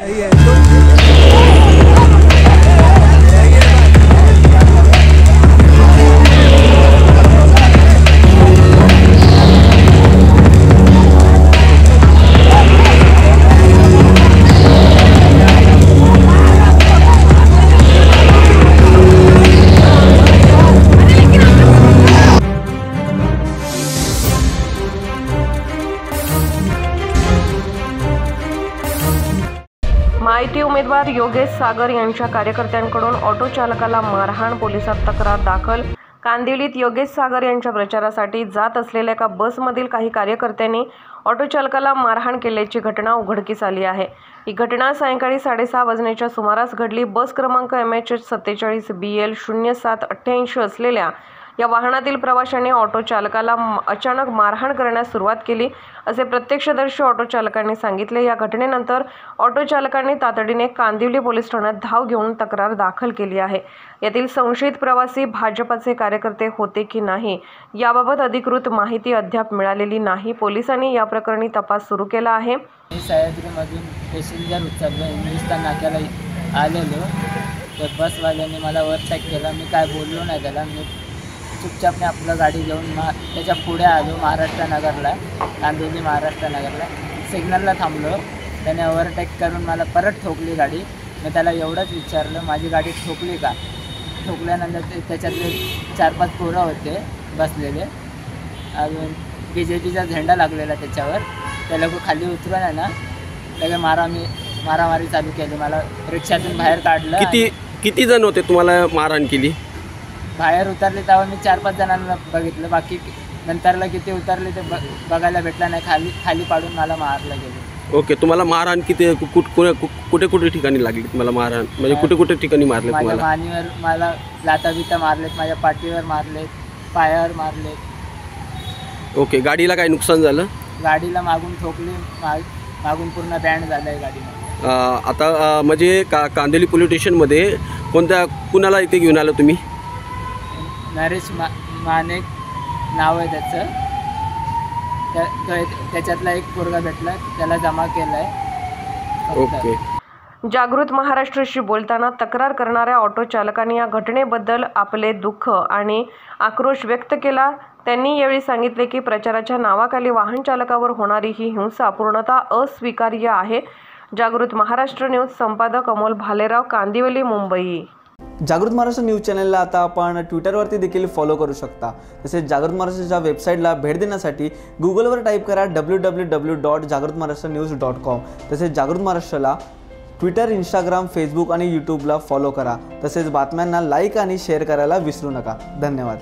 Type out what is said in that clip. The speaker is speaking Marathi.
Yeah. माहिती उमेदवार योगेश सागर यांच्या कार्यकर्त्यांकडून ऑटो चालकाला मारहाण पोलिसात तक्रार दाखल. कांदिवलीत योगेश सागर यांच्या प्रचारासाठी जात असलेल्या एका बसमधील काही कार्यकर्त्यांनी ऑटो चालकाला मारहाण केल्याची घटना उघडकीस आली आहे. ही घटना सायंकाळी साडेसहा वाजण्याच्या सुमारास घडली. बस क्रमांक एम एच सत्तेचाळीस बी एल शून्य सात अठ्ठ्याऐंशी असलेल्या या वाहनातील प्रवाशांनी ऑटो चालकाला अचानक मारहाण करण्यास सुरुवात केली असे प्रत्यक्षदर्शी ऑटो चालकांनी सांगितले. या घटनेनंतर ऑटो चालकांनी तातडीने कांदिवली पोलीस ठाण्यात धाव घेऊन तक्रार दाखल केली आहे. यातील संशयित प्रवासी भाजपचे कार्यकर्ते होते की नाही याबाबत अधिकृत माहिती अद्याप मिळालेली नाही. पोलिसांनी या प्रकरणी तपास सुरू केला आहे. सह्याद्रीमधून पॅसेंजर उचललो हिंदुस्थान नाक्याला आलेलो. तर बसवाल्याने मला ओव्हरटेक केला. मी काय बोललो नाही त्याला मी चुपचापने आपलं गाडी घेऊन मा त्याच्या पुढे आलो महाराष्ट्र नगरला कांदिवली महाराष्ट्र नगरला. सिग्नलला थांबलो. त्याने ओव्हरटेक करून मला परत ठोकली गाडी. मी त्याला एवढंच विचारलं माझी गाडी ठोकली का? ठोकल्यानंतर ते त्याच्यातले चार पाच पोरं होते बसलेले. अजून बी जे पीचा झेंडा लागलेला त्याच्यावर. ते लोक खाली उतरून आहे ना लगे मारा मी मारामारी चालू केली. मला रिक्षातून बाहेर काढलं किती किती जण होते तुम्हाला मारहाण केली? बाहेर उतरले तेव्हा मी चार पाच जणांना बघितलं. बाकी नंतरला किती उतरले ते बघायला भेटलं नाही. खाली खाली पाडून मला मारलं गेलं. ओके तुम्हाला मारहाण किती कुठ- कुठे कुठे कुठे ठिकाणी लागली तुम्हाला मारहाण? म्हणजे कुठे कुठे ठिकाणी मारले माझ्या तुम्हाला? मानीवर मला लाता बिता मारलेत माझ्या पाठीवर मारलेत पायावर मारलेत. ओके गाडीला काय नुकसान झालं? गाडीला मागून ठोकली माग मागून पूर्ण बँड झालं आहे गाडीमध्ये. अं, आता अं, म्हणजे का कांदिवली पोलीस स्टेशनमध्ये कोणत्या कुणाला इथे घेऊन आलं तुम्ही? नरेश मा मानेक नाव आहे त्याचं. त्या तो- त्याच्यातला एक पोरगा भेटला त्याला जमा केला आहे ओके. जागृत महाराष्ट्राशी बोलताना तक्रार करणाऱ्या ऑटो चालकांनी या घटनेबद्दल आपले दुःख आणि आक्रोश व्यक्त केला. त्यांनी यावेळी सांगितले की प्रचाराच्या नावाखाली वाहन चालकावर होणारी ही हिंसा पूर्णतः अस्वीकार्य आहे. जागृत महाराष्ट्र न्यूज संपादक अमोल भालेराव कांदिवली मुंबई. जागृत महाराष्ट्र न्यूज चॅनलला आता आपण ट्विटरवरती देखील फॉलो करू शकता. तसेच जागृत महाराष्ट्राच्या वेबसाईटला भेट देण्यासाठी गुगलवर टाईप करा डब्ल्यू डब्ल्यू डब्ल्यू डॉट जागृत महाराष्ट्र न्यूज डॉट कॉम तसेच जागृत महाराष्ट्राला ट्विटर इंस्टाग्राम फेसबुक आणि यूट्यूबला फॉलो करा. तसेच बातम्यांना लाईक आणि शेअर करायला विसरू नका. धन्यवाद.